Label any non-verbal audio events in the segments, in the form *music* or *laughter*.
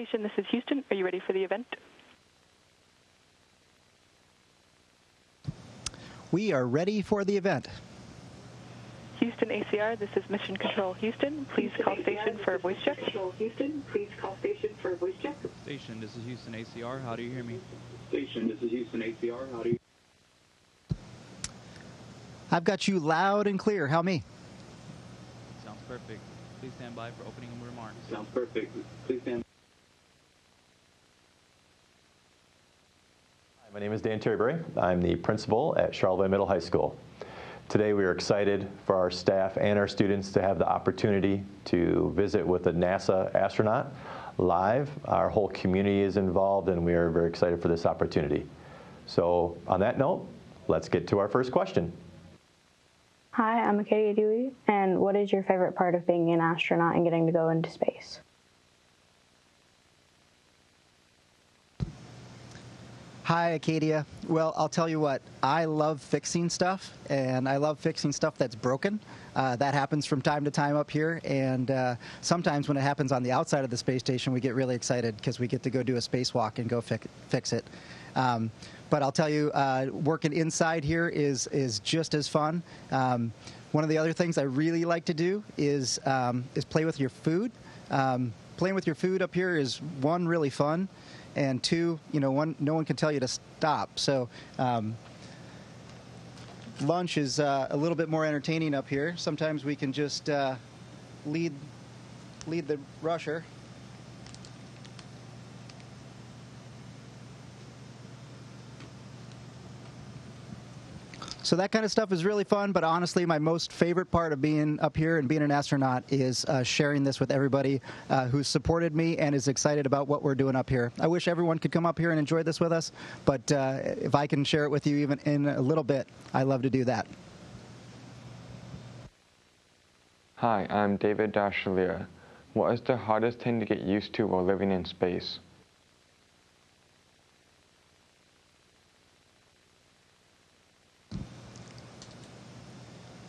Station, this is Houston. Are you ready for the event? We are ready for the event. Houston ACR, this is Mission Control Houston. Please Houston call ACR, station for a voice Mission check. Control Houston, please call station for a voice check. Station, this is Houston ACR. How do you hear me? Station, this is Houston ACR. How do you? I've got you loud and clear. How me? Sounds perfect. Please stand by for opening remarks. Sounds perfect. Please stand. My name is Dan Terryberry. I'm the principal at Charlevoix Middle High School. Today we are excited for our staff and our students to have the opportunity to visit with a NASA astronaut live. Our whole community is involved and we are very excited for this opportunity. So on that note, let's get to our first question. Hi, I'm Acadia Dewey, and what is your favorite part of being an astronaut and getting to go into space? Hi, Acadia. Well, I'll tell you what, I love fixing stuff, and I love fixing stuff that's broken. Uh, that happens from time to time up here, and uh, sometimes when it happens on the outside of the space station, we get really excited because we get to go do a spacewalk and go fi- fix it. Um, but I'll tell you, uh, working inside here is is just as fun. Um, one of the other things I really like to do is um, is play with your food. Um, playing with your food up here is one really fun, and two, you know, one no one can tell you to stop. So. Um, lunch is uh, a little bit more entertaining up here. Sometimes we can just uh, lead lead the rusher. So that kind of stuff is really fun, but honestly, my most favorite part of being up here and being an astronaut is uh, sharing this with everybody uh, who's supported me and is excited about what we're doing up here. I wish everyone could come up here and enjoy this with us, but uh, if I can share it with you even in a little bit, I love to do that. Hi, I'm David Dashalia. What is the hardest thing to get used to while living in space?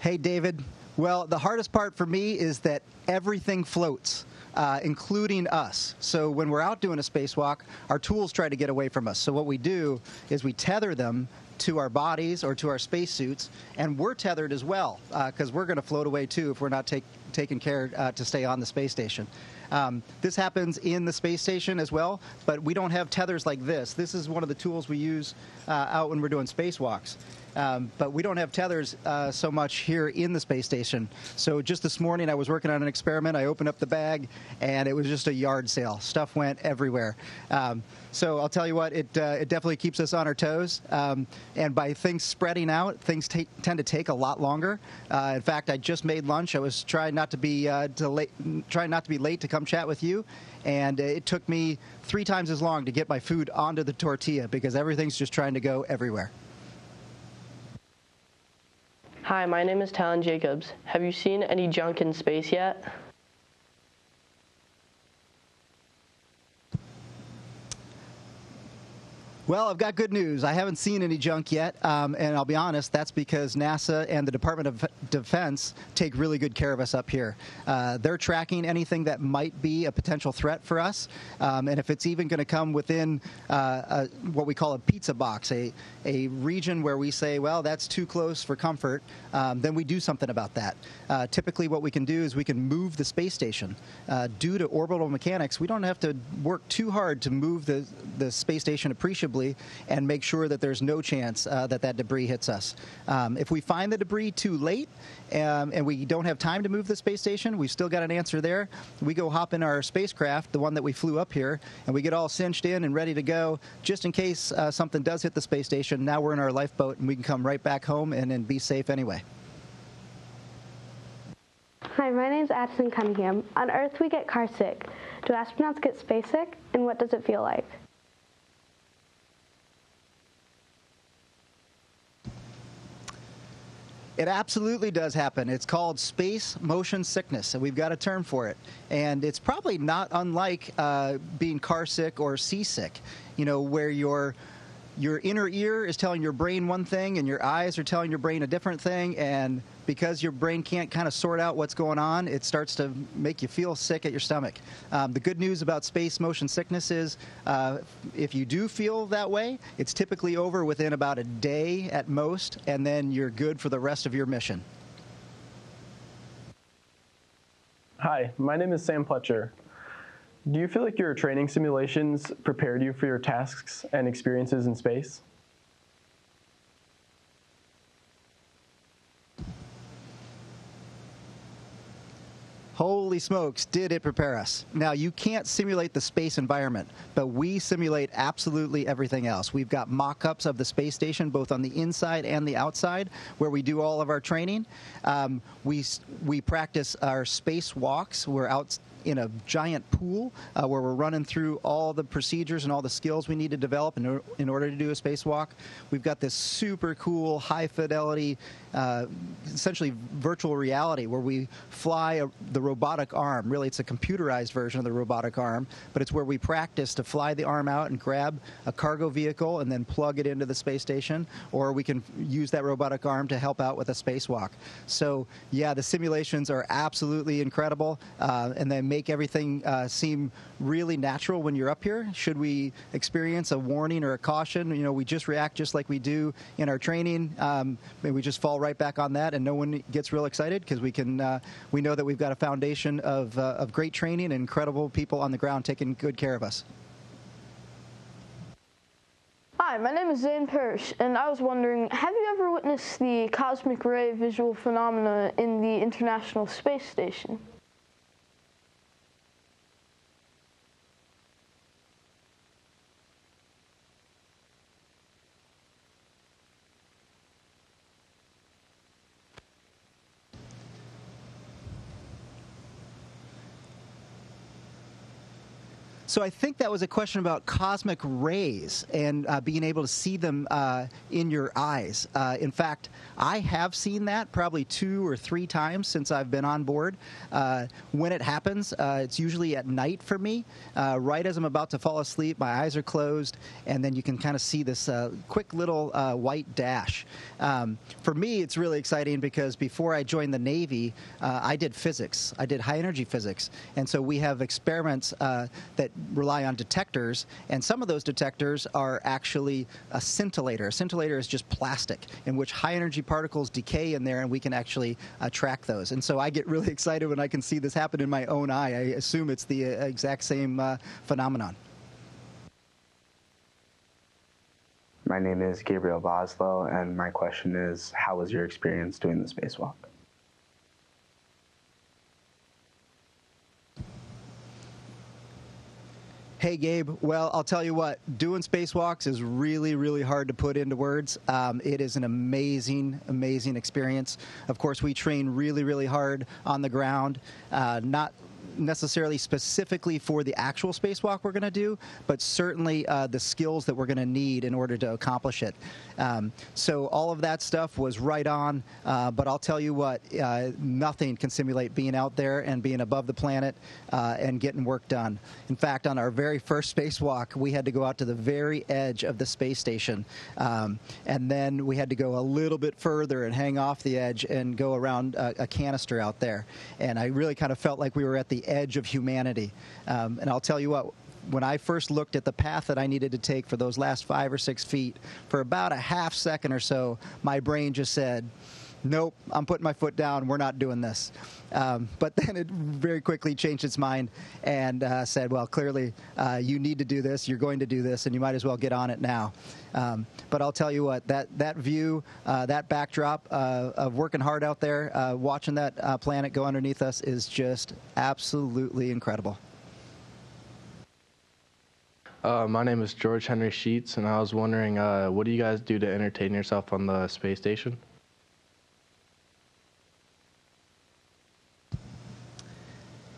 Hey, David. Well, the hardest part for me is that everything floats. Uh, including us. So when we're out doing a spacewalk, our tools try to get away from us. So what we do is we tether them to our bodies or to our spacesuits, and we're tethered as well because we're going to float away too if we're not take, taking care uh, to stay on the space station. Um, this happens in the space station as well, but we don't have tethers like this. This is one of the tools we use uh, out when we're doing spacewalks. Um, but we don't have tethers uh, so much here in the space station. So just this morning, I was working on an experiment. I opened up the bag, and it was just a yard sale. Stuff went everywhere. Um, so I'll tell you what, it uh, it definitely keeps us on our toes. Um, and by things spreading out, things ta- tend to take a lot longer. Uh, in fact, I just made lunch. I was trying not to be uh, to late, trying not to be late to come chat with you, and uh, it took me three times as long to get my food onto the tortilla because everything's just trying to go everywhere. Hi, my name is Talon Jacobs. Have you seen any junk in space yet? Well, I've got good news. I haven't seen any junk yet, um, and I'll be honest, that's because NASA and the Department of Defense take really good care of us up here. Uh, they're tracking anything that might be a potential threat for us, um, and if it's even going to come within uh, a, what we call a pizza box, a, a region where we say, well, that's too close for comfort, um, then we do something about that. Uh, typically, what we can do is we can move the space station. Uh, due to orbital mechanics, we don't have to work too hard to move the, the space station appreciably and make sure that there's no chance uh, that that debris hits us. Um, if we find the debris too late um, and we don't have time to move the space station, we've still got an answer there. We go hop in our spacecraft, the one that we flew up here, and we get all cinched in and ready to go just in case uh, something does hit the space station. Now we're in our lifeboat and we can come right back home and, and be safe anyway. Hi, my name is Addison Cunningham. On Earth, we get car sick. Do astronauts get space sick, and what does it feel like? It absolutely does happen. It's called space motion sickness, and we've got a term for it. And it's probably not unlike uh, being car sick or seasick, you know, where you're your inner ear is telling your brain one thing and your eyes are telling your brain a different thing and because your brain can't kind of sort out what's going on it starts to make you feel sick at your stomach um, the good news about space motion sickness is uh, if you do feel that way it's typically over within about a day at most and then you're good for the rest of your mission Hi, my name is Sam Pletcher. Do you feel like your training simulations prepared you for your tasks and experiences in space? Holy smokes, did it prepare us? Now, you can't simulate the space environment, but we simulate absolutely everything else. We've got mock ups of the space station, both on the inside and the outside, where we do all of our training. Um, we, we practice our space walks. We're out in a giant pool uh, where we're running through all the procedures and all the skills we need to develop in, in order to do a spacewalk. We've got this super cool, high fidelity, uh, essentially virtual reality where we fly a, the robotic arm. Really, it's a computerized version of the robotic arm, but it's where we practice to fly the arm out and grab a cargo vehicle and then plug it into the space station, or we can use that robotic arm to help out with a spacewalk. So, yeah, the simulations are absolutely incredible, uh, and they make everything uh, seem really natural when you're up here. Should we experience a warning or a caution, you know, we just react just like we do in our training. Um, maybe we just fall right back on that, and no one gets real excited because we can. Uh, we know that we've got a foundation of uh, of great training and incredible people on the ground taking good care of us. Hi, my name is Zane Parrish, and I was wondering, have you ever witnessed the cosmic ray visual phenomena in the International Space Station? So I think that was a question about cosmic rays and uh, being able to see them uh, in your eyes. Uh, in fact, I have seen that probably two or three times since I've been on board. Uh, when it happens, uh, it's usually at night for me. Uh, right as I'm about to fall asleep, my eyes are closed, and then you can kind of see this quick little white dash. Um, for me, it's really exciting because before I joined the Navy, I did physics. I did high energy physics, and so we have experiments that rely on detectors, and some of those detectors are actually a scintillator. A scintillator is just plastic in which high energy particles decay in there, and we can actually uh, track those. And so I get really *laughs* excited when I can see this happen in my own eye. I assume it's the uh, exact same uh, phenomenon. My name is Gabriel Boslow, and my question is How was your experience doing the spacewalk? Hey, Gabe. Well, I'll tell you what, doing spacewalks is really, really hard to put into words. Um, it is an amazing, amazing experience. Of course, we train really, really hard on the ground, uh, not necessarily specifically for the actual spacewalk we're going to do, but certainly uh, the skills that we're going to need in order to accomplish it. Um, so all of that stuff was right on, uh, but I'll tell you what, uh, nothing can simulate being out there and being above the planet uh, and getting work done. In fact, on our very first spacewalk, we had to go out to the very edge of the space station, um, and then we had to go a little bit further and hang off the edge and go around a, a canister out there. And I really kind of felt like we were at the edge of humanity. Um, and I'll tell you what, when I first looked at the path that I needed to take for those last five or six feet, for about a half second or so, my brain just said, nope, I'm putting my foot down. We're not doing this. Um, but *laughs* then it very quickly changed its mind and uh, said, well, clearly uh, you need to do this. You're going to do this, and you might as well get on it now. Um, but I'll tell you what, that, that view, uh, that backdrop uh, of working hard out there, uh, watching that uh, planet go underneath us is just absolutely incredible. Uh, my name is George Henry Sheets, and I was wondering, uh, what do you guys do to entertain yourself on the space station?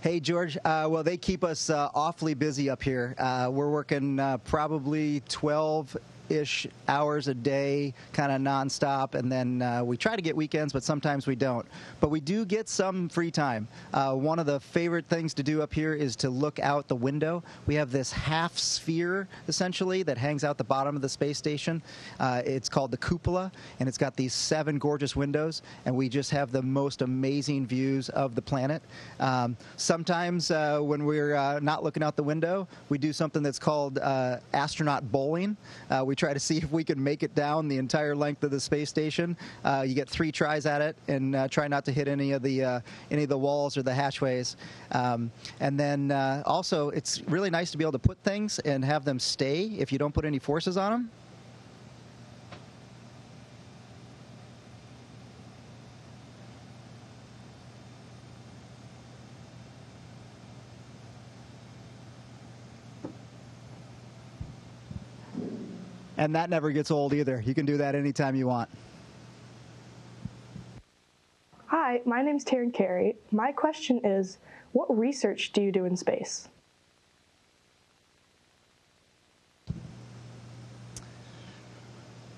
Hey, George. Uh, well, they keep us uh, awfully busy up here. Uh, we're working uh, probably 12 ish hours a day, kind of nonstop, and then uh, we try to get weekends, but sometimes we don't. But we do get some free time. Uh, one of the favorite things to do up here is to look out the window. We have this half sphere, essentially, that hangs out the bottom of the space station. Uh, it's called the cupola, and it's got these seven gorgeous windows, and we just have the most amazing views of the planet. Um, sometimes uh, when we're uh, not looking out the window, we do something that's called uh, astronaut bowling. We try to see if we can make it down the entire length of the space station. Uh, you get three tries at it, and uh, try not to hit any of the uh, any of the walls or the hatchways. Um, and then uh, also, it's really nice to be able to put things and have them stay if you don't put any forces on them. And that never gets old either. You can do that anytime you want. Hi, my name's Taryn Carey. My question is what research do you do in space?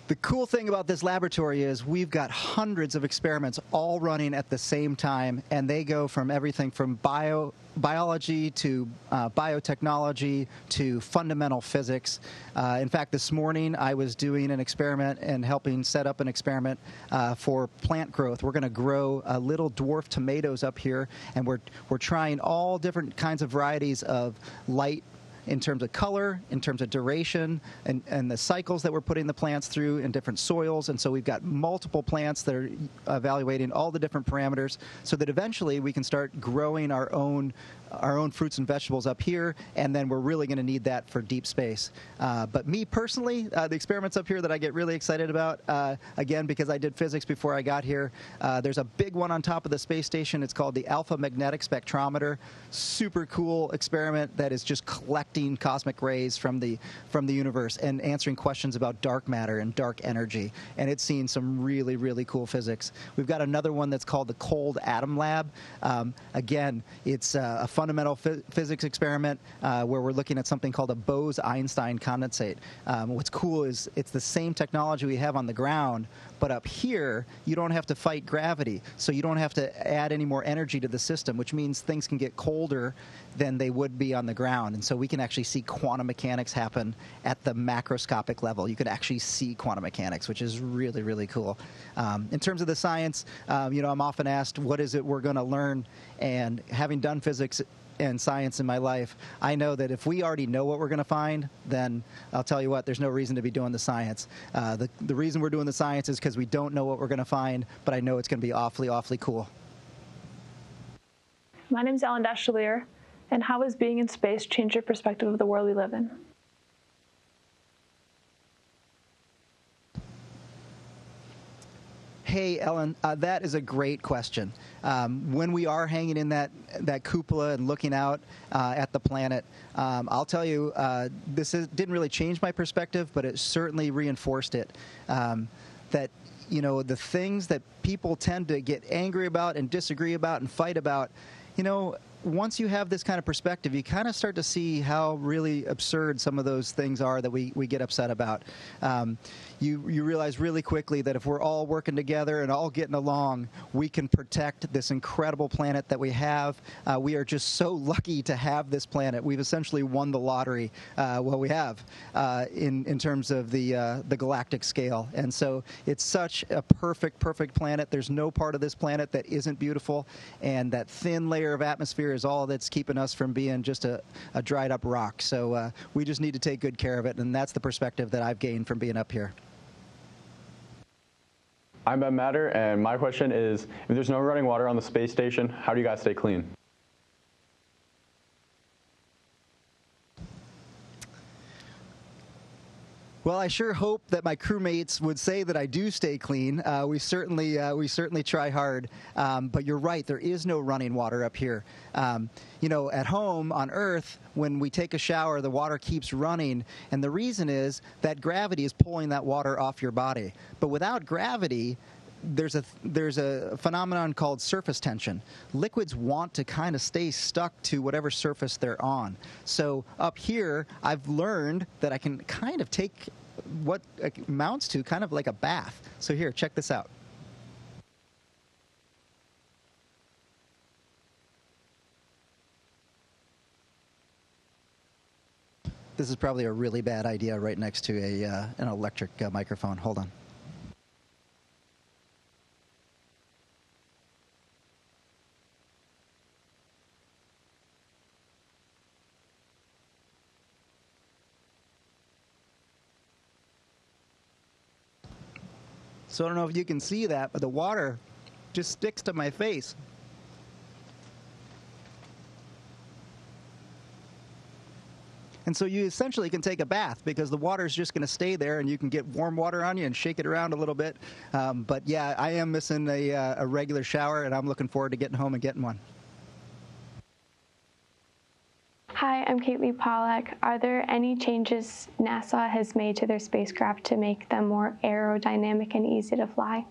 The cool thing about this laboratory is we've got hundreds of experiments all running at the same time, and they go from everything from bio biology to uh, biotechnology to fundamental physics. Uh, in fact, this morning I was doing an experiment and helping set up an experiment uh, for plant growth. We're going to grow uh, little dwarf tomatoes up here, and we're we're trying all different kinds of varieties of light in terms of color, in terms of duration, and, and the cycles that we're putting the plants through in different soils. And so we've got multiple plants that are evaluating all the different parameters so that eventually we can start growing our own our own fruits and vegetables up here, and then we're really going to need that for deep space. Uh, but me personally, uh, the experiments up here that I get really excited about, uh, again, because I did physics before I got here, uh, there's a big one on top of the space station. It's called the Alpha Magnetic Spectrometer. Super cool experiment that is just collecting cosmic rays from the from the universe and answering questions about dark matter and dark energy. And it's seen some really really cool physics. We've got another one that's called the Cold Atom Lab. Um, again, it's uh, a fundamental physics experiment uh, where we're looking at something called a Bose-Einstein condensate. Um, what's cool is it's the same technology we have on the ground, but up here, you don't have to fight gravity. So you don't have to add any more energy to the system, which means things can get colder than they would be on the ground. And so we can actually see quantum mechanics happen at the macroscopic level. You could actually see quantum mechanics, which is really, really cool. Um, in terms of the science, um, you know, I'm often asked, what is it we're going to learn? And having done physics and science in my life, I know that if we already know what we're going to find, then I'll tell you what, there's no reason to be doing the science. Uh, the, the reason we're doing the science is because we don't know what we're going to find, but I know it's going to be awfully, awfully cool. My name is Ellen Dashalier, and how has being in space changed your perspective of the world we live in? Hey, Ellen, uh, that is a great question. Um, when we are hanging in that that cupola and looking out uh, at the planet, um, I'll tell you, uh, this is, didn't really change my perspective, but it certainly reinforced it. Um, that you know the things that people tend to get angry about and disagree about and fight about, you know, once you have this kind of perspective, you kind of start to see how really absurd some of those things are that we, we get upset about. Um, you, you realize really quickly that if we're all working together and all getting along, we can protect this incredible planet that we have. Uh, we are just so lucky to have this planet. We've essentially won the lottery, uh, well, we have, uh, in, in terms of the, uh, the galactic scale. And so it's such a perfect, perfect planet. There's no part of this planet that isn't beautiful. And that thin layer of atmosphere is all that's keeping us from being just a, a dried up rock. So uh, we just need to take good care of it. And that's the perspective that I've gained from being up here. I'm Ben Matter, and my question is, if there's no running water on the space station, how do you guys stay clean? Well, I sure hope that my crewmates would say that I do stay clean. Uh, we certainly uh, we certainly try hard, um, but you're right. There is no running water up here. Um, you know, at home on Earth, when we take a shower, the water keeps running, and the reason is that gravity is pulling that water off your body. But without gravity, there's a there's a phenomenon called surface tension. Liquids want to kind of stay stuck to whatever surface they're on. So up here, I've learned that I can kind of take what amounts to kind of like a bath. So here, check this out. This is probably a really bad idea right next to a uh, an electric uh, microphone. Hold on. So I don't know if you can see that, but the water just sticks to my face. And so you essentially can take a bath because the water is just going to stay there and you can get warm water on you and shake it around a little bit. Um, but yeah, I am missing a, uh, a regular shower and I'm looking forward to getting home and getting one. Hi, I'm Kaylee Pollack. Are there any changes NASA has made to their spacecraft to make them more aerodynamic and easy to fly?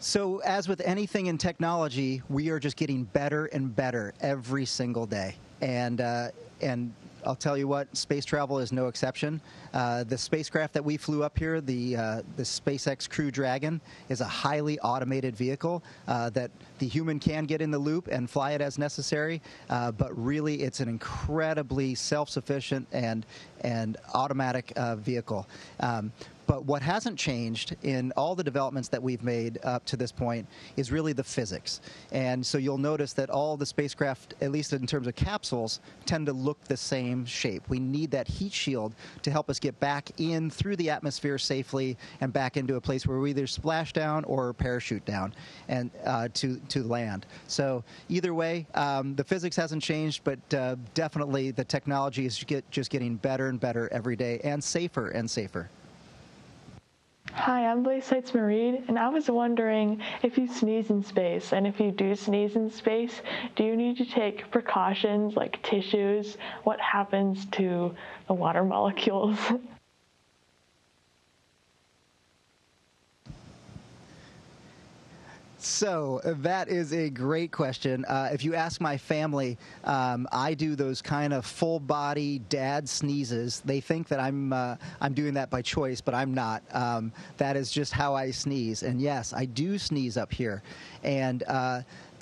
So, as with anything in technology, we are just getting better and better every single day. And uh, and I'll tell you what, space travel is no exception. Uh, the spacecraft that we flew up here, the uh, the SpaceX Crew Dragon, is a highly automated vehicle uh, that the human can get in the loop and fly it as necessary. Uh, but really, it's an incredibly self-sufficient and and automatic uh, vehicle. Um, but what hasn't changed in all the developments that we've made up to this point is really the physics. And so you'll notice that all the spacecraft, at least in terms of capsules, tend to look the same shape. We need that heat shield to help us get back in through the atmosphere safely and back into a place where we either splash down or parachute down and uh, to to land. So either way, um, the physics hasn't changed, but uh, definitely the technology is get, just getting better and better every day and safer and safer. Hi, I'm Blaise Seitz Mareed, and I was wondering if you sneeze in space, and if you do sneeze in space, do you need to take precautions like tissues? What happens to the water *laughs* molecules? So that is a great question. Uh, if you ask my family, um, I do those kind of full body dad sneezes. They think that I'm uh, I'm doing that by choice, but I'm not. Um, that is just how I sneeze. And yes, I do sneeze up here. And uh,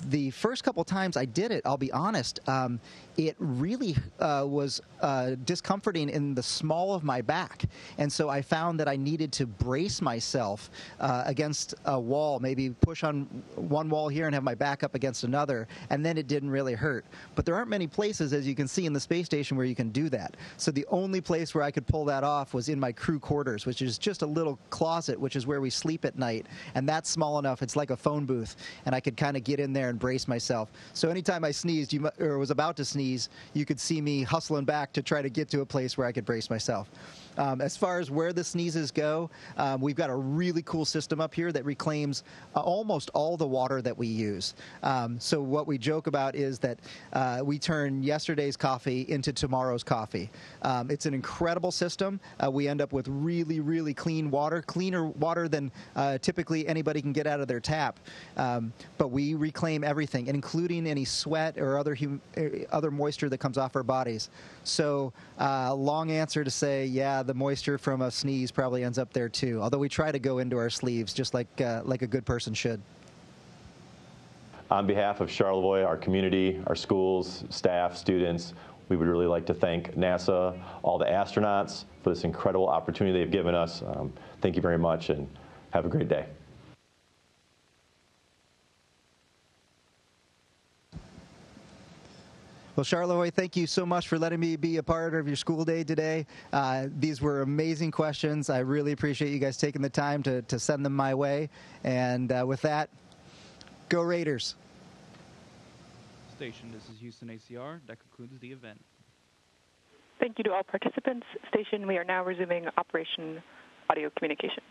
the first couple times I did it, I'll be honest, um, it really uh, was uh, discomforting in the small of my back. And so I found that I needed to brace myself uh, against a wall, maybe push on one wall here and have my back up against another, and then it didn't really hurt. But there aren't many places, as you can see in the space station, where you can do that. So the only place where I could pull that off was in my crew quarters, which is just a little closet, which is where we sleep at night. And that's small enough, it's like a phone booth. And I could kind of get in there and brace myself. So anytime I sneezed, you, or was about to sneeze, you could see me hustling back to try to get to a place where I could brace myself. Um, as far as where the sneezes go, um, we've got a really cool system up here that reclaims uh, almost all the water that we use. Um, so what we joke about is that uh, we turn yesterday's coffee into tomorrow's coffee. Um, it's an incredible system. Uh, we end up with really, really clean water, cleaner water than uh, typically anybody can get out of their tap. Um, but we reclaim everything, including any sweat or other uh, other moisture that comes off our bodies. So, uh, long answer to say, yeah, the moisture from a sneeze probably ends up there too. Although we try to go into our sleeves just like uh, like a good person should. On behalf of Charlevoix, our community, our schools, staff, students, we would really like to thank NASA, all the astronauts for this incredible opportunity they've given us. Um, thank you very much and have a great day. Well, Charlevoix, thank you so much for letting me be a part of your school day today. Uh, these were amazing questions. I really appreciate you guys taking the time to, to send them my way. And uh, with that, go Raiders. Station, this is Houston ACR. That concludes the event. Thank you to all participants. Station, we are now resuming Operation Audio Communications.